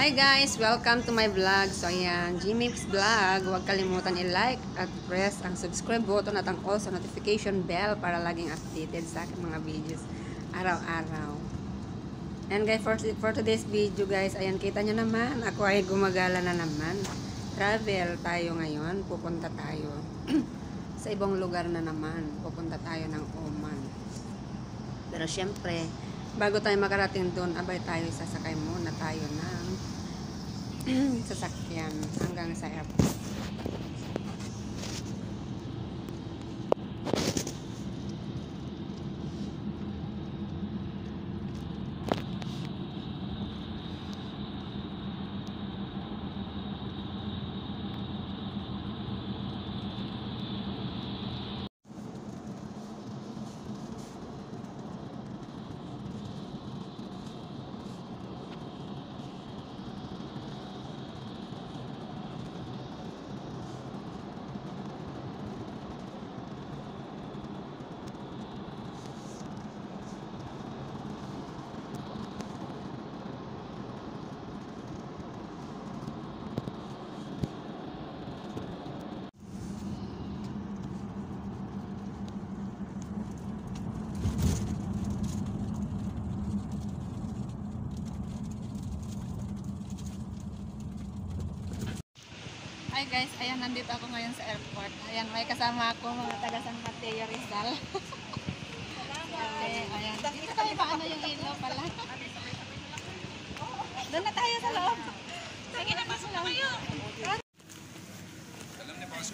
Hi guys! Welcome to my vlog. So ayan, Gmix Vlog. Huwag kalimutan i-like at press ang subscribe button at ang also notification bell para laging updated sa aking mga videos araw-araw. And guys, for, for today's video guys, ayan kita nyo naman, ako ay gumagala na naman. Travel tayo ngayon, pupunta tayo sa ibang lugar na naman. Pupunta tayo ng Oman. Pero syempre, bago tayo makarating doon, abay tayo sasakay muna tayo ng sasakyan hanggang sa airport. Guys, ayan nandito ako ngayon sa airport. Ayan, may kasama ako mga taga San Mateo Rizal. okay, ayan. Dito tayo ba ano yung ilaw pala? Doon na tayo sa loob. Sige na, pasok na kayo.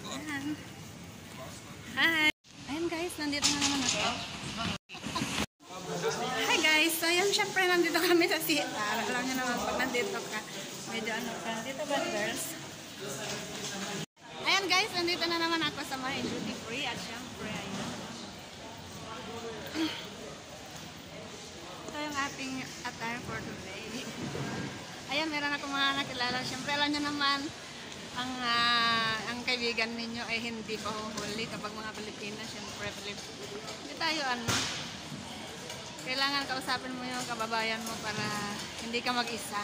Ayan. Hi. Ayan guys, nandito na naman ako. Hi guys, so ayan, syempre nandito kami sa CR. Alam niyo naman pag nandito ka, medyo ano ka, nandito ba girls? Ayan guys, nandito na naman ako sa my duty free at syempre, ayan. Ito yung ating attire for today. Ayan, meron ako mga nakilala. Syempre, alam nyo naman, ang ah, ang kaibigan ninyo ay hindi pahuhuli kapag mga Pilipinas, syempre, Pilip hindi tayo ano, kailangan kausapin mo yung kababayan mo para hindi ka mag-isa.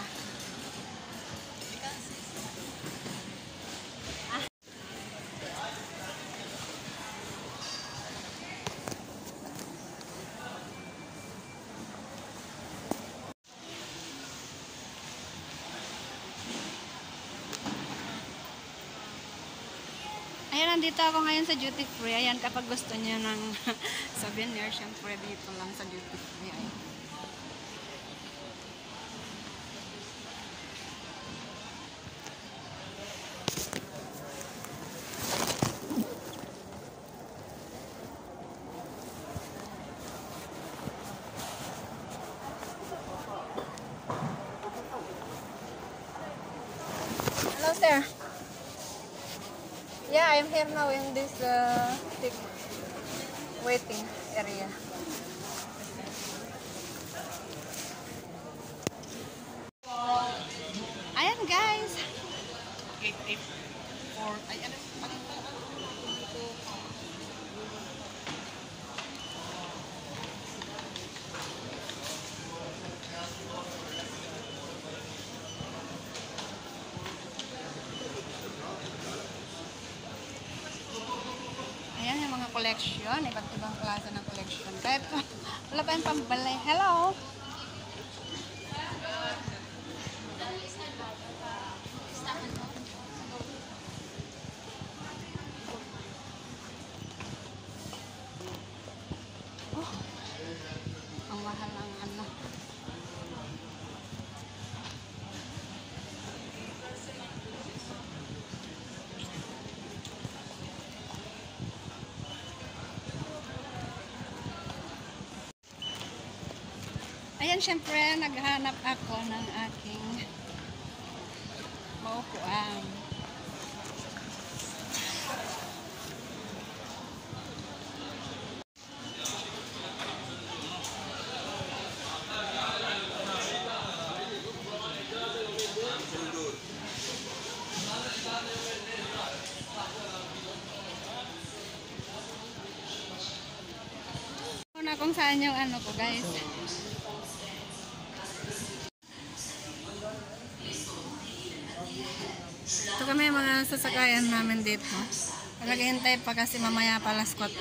Nandito ako ngayon sa duty free. Ayan, kapag gusto niyo ng souvenir, syempre dito lang sa duty free. Ayan. Yeah, I'm here now in this uh, waiting area. Ayan guys. 884. Ay, ano? Ano? Ayan collection. Iba't ibang klase ng collection. Kahit wala pa yung pambalay. Hello! Oh, ang mahal ang. Ayan, syempre, naghanap ako ng aking maupuan. na kung saan yung ano ko guys. Ito kami mga sasakayan namin dito. Naghihintay pa kasi mamaya pa alas 4.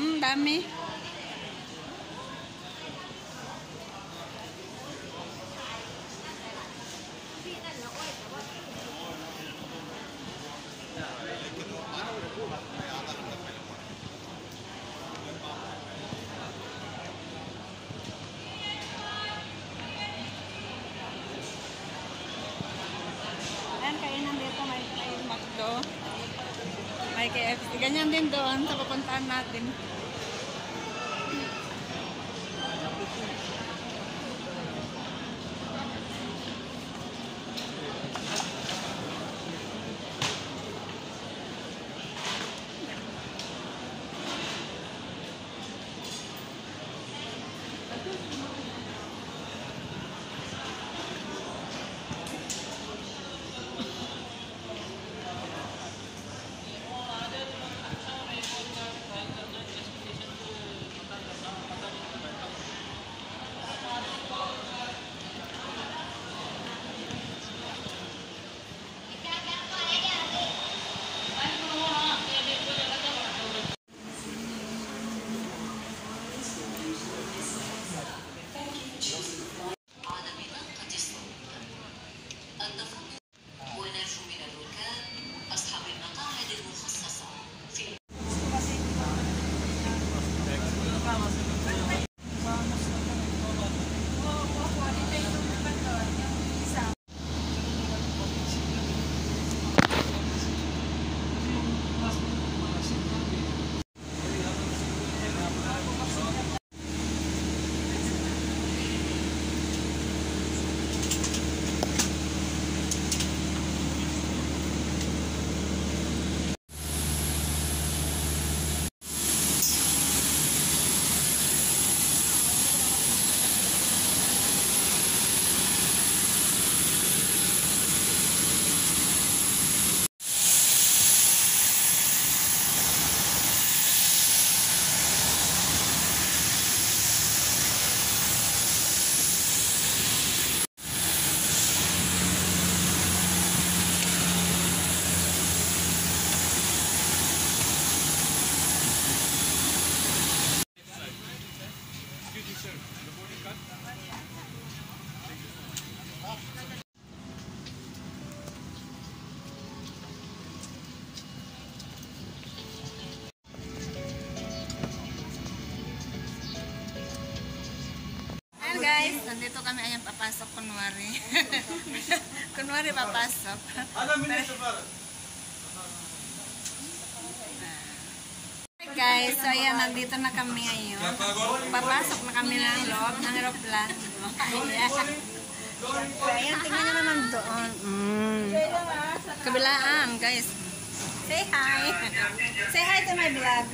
Hmm, dami. Ayan, kainan dito. May, may McDo. May KFC. Ganyan din doon sa pupuntahan natin. Nandito kami. Ayan, papasok kunwari. kunwari papasok. Hi guys, so ayan, nandito na kami ngayon. Papasok na kami ng loob ng aeroplano. Ayan. Ayan, tingnan nyo naman doon. Mm. Kabilaan, guys. Say hi. Say hi to my vlog.